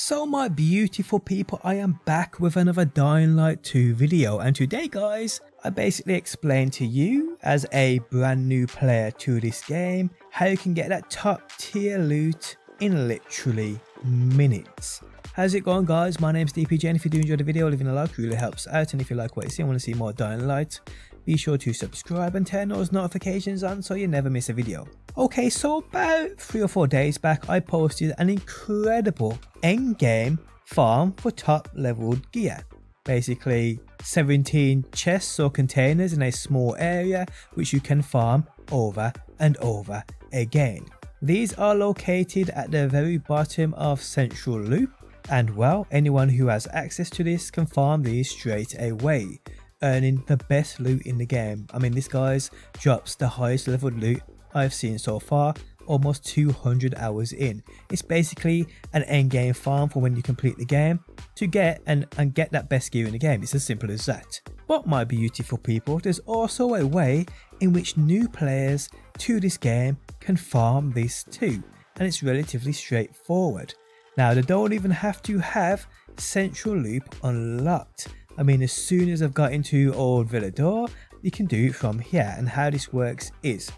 So my beautiful people, I am back with another Dying Light 2 video and today guys, I basically explain to you as a brand new player to this game, how you can get that top tier loot in literally minutes. How's it going guys? My name's DPJ and if you do enjoy the video, leaving a like really helps out and if you like what you see and want to see more Dying Light, be sure to subscribe and turn those notifications on so you never miss a video. Okay, so about 3 or 4 days back I posted an incredible endgame farm for top leveled gear. Basically 17 chests or containers in a small area which you can farm over and over again. These are located at the very bottom of Central Loop and well anyone who has access to this can farm these straight away earning the best loot in the game. I mean this guy's drops the highest level loot I've seen so far almost 200 hours in. It's basically an end game farm for when you complete the game to get and, and get that best gear in the game. It's as simple as that. But my beautiful people, there's also a way in which new players to this game can farm this too. And it's relatively straightforward. Now they don't even have to have Central Loop unlocked. I mean as soon as I've got into Old Villedor, you can do it from here and how this works is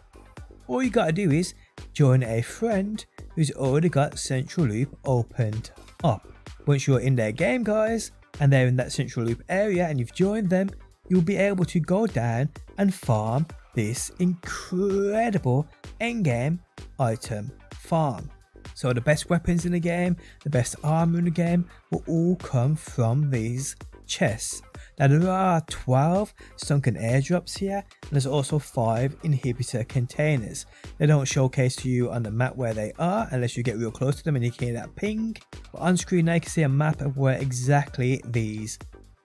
all you gotta do is join a friend who's already got Central Loop opened up. Once you're in their game guys and they're in that Central Loop area and you've joined them, you'll be able to go down and farm this incredible endgame item farm. So the best weapons in the game, the best armor in the game will all come from these chests now there are 12 sunken airdrops here and there's also 5 inhibitor containers. They don't showcase to you on the map where they are unless you get real close to them and you can hear that ping. But on screen now you can see a map of where exactly these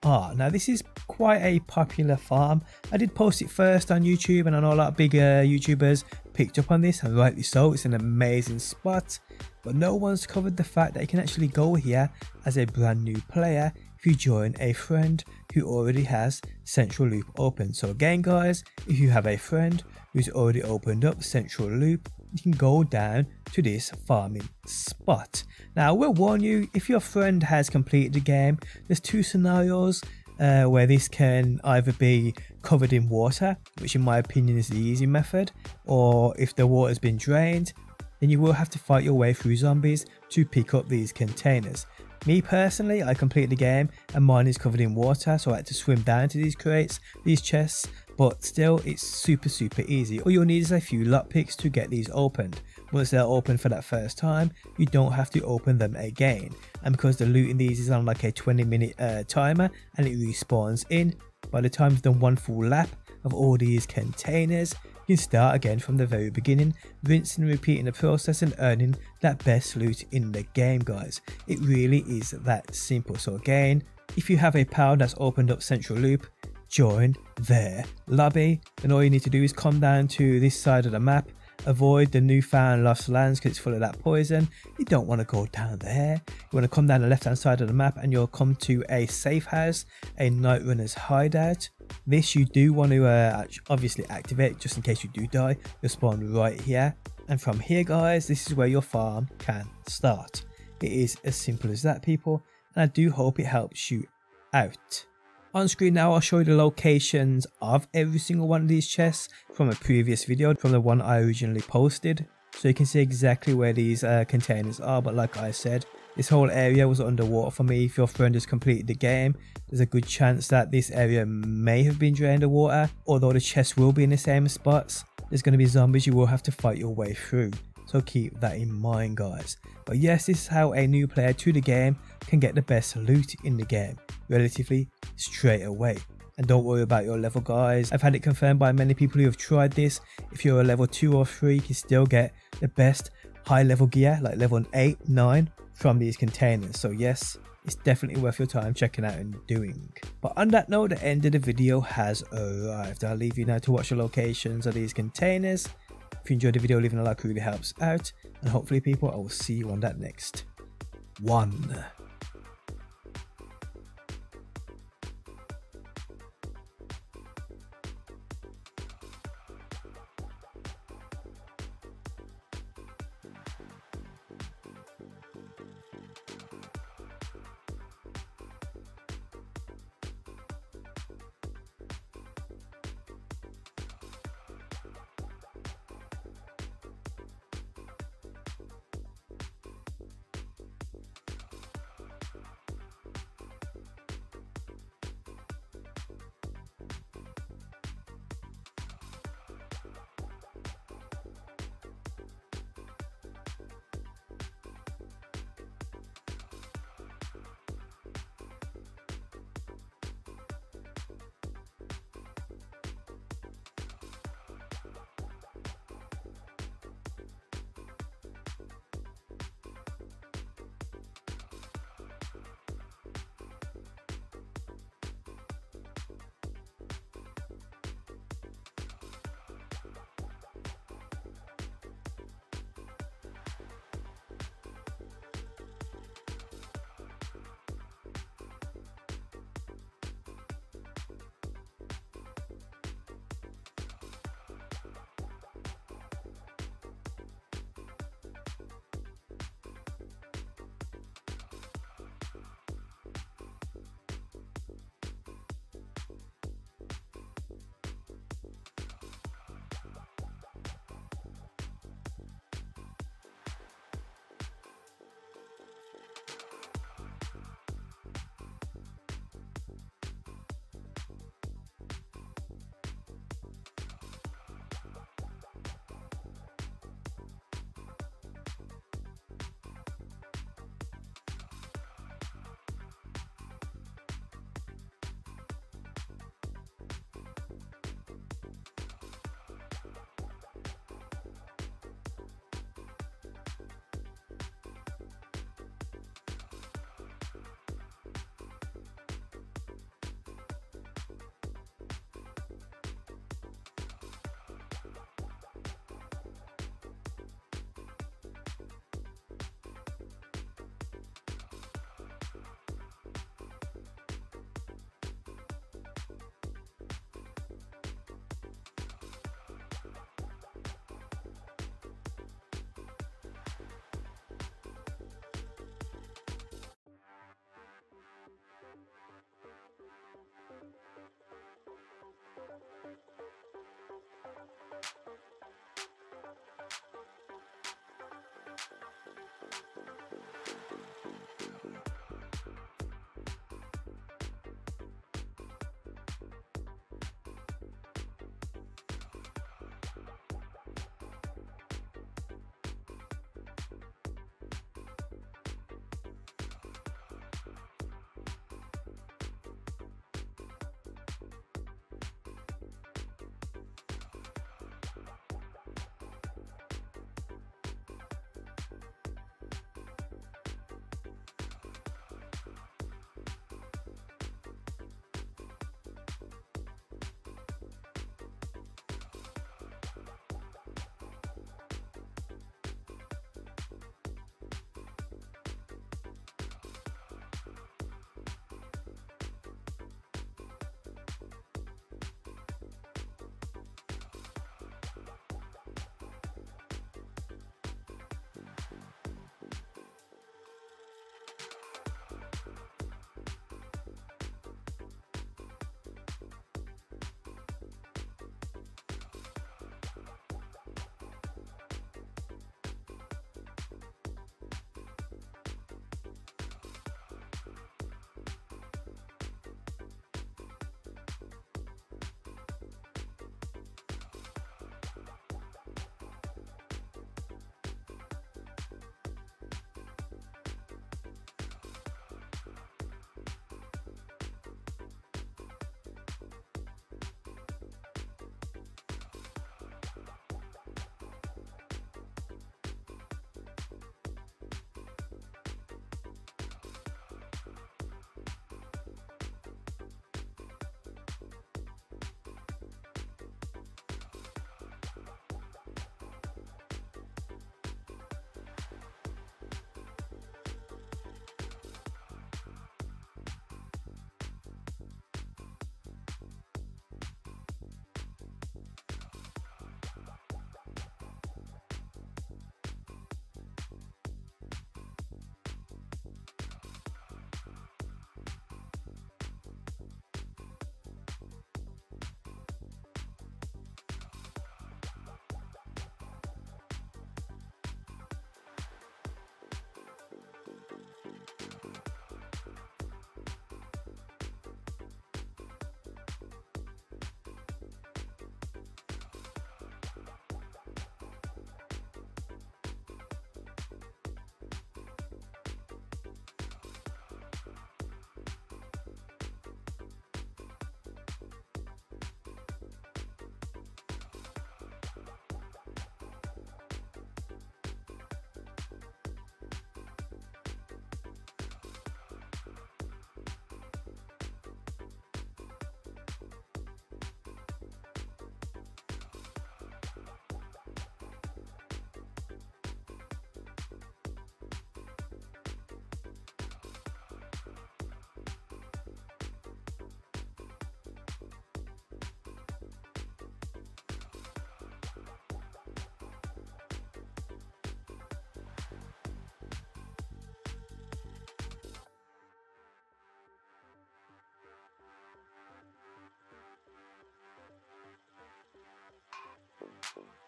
are. Now this is quite a popular farm. I did post it first on YouTube and I know a lot of bigger YouTubers picked up on this and rightly so. It's an amazing spot. But no one's covered the fact that you can actually go here as a brand new player you join a friend who already has Central Loop open. So again guys, if you have a friend who's already opened up Central Loop, you can go down to this farming spot. Now I will warn you, if your friend has completed the game, there's two scenarios uh, where this can either be covered in water, which in my opinion is the easy method, or if the water's been drained, then you will have to fight your way through zombies to pick up these containers. Me personally, I completed the game and mine is covered in water so I had to swim down to these crates, these chests, but still it's super super easy. All you'll need is a few lockpicks to get these opened. Once they're open for that first time, you don't have to open them again. And because the loot in these is on like a 20 minute uh, timer and it respawns in, by the time you've done one full lap of all these containers, you can start again from the very beginning, rinsing and repeating the process and earning that best loot in the game guys. It really is that simple. So again, if you have a pal that's opened up Central Loop, join their lobby. And all you need to do is come down to this side of the map avoid the newfound lost lands because it's full of that poison you don't want to go down there you want to come down the left hand side of the map and you'll come to a safe house a night runner's hideout this you do want to uh, obviously activate just in case you do die. You'll spawn right here. And from here guys, this is where your farm can start. It is as simple as that people. And I do hope it helps you out. On screen now I'll show you the locations of every single one of these chests from a previous video from the one I originally posted. So you can see exactly where these uh, containers are but like I said this whole area was underwater for me. If your friend has completed the game, there's a good chance that this area may have been drained of water. Although the chests will be in the same spots, there's going to be zombies you will have to fight your way through. So keep that in mind guys. But yes, this is how a new player to the game can get the best loot in the game, relatively straight away. And don't worry about your level guys, I've had it confirmed by many people who have tried this. If you're a level 2 or 3, you can still get the best high level gear like level 8, 9 from these containers. So yes, it's definitely worth your time checking out and doing. But on that note, the end of the video has arrived. I'll leave you now to watch the locations of these containers. If you enjoyed the video, leaving a like really helps out. And hopefully people, I will see you on that next one.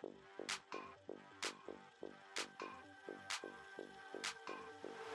thank you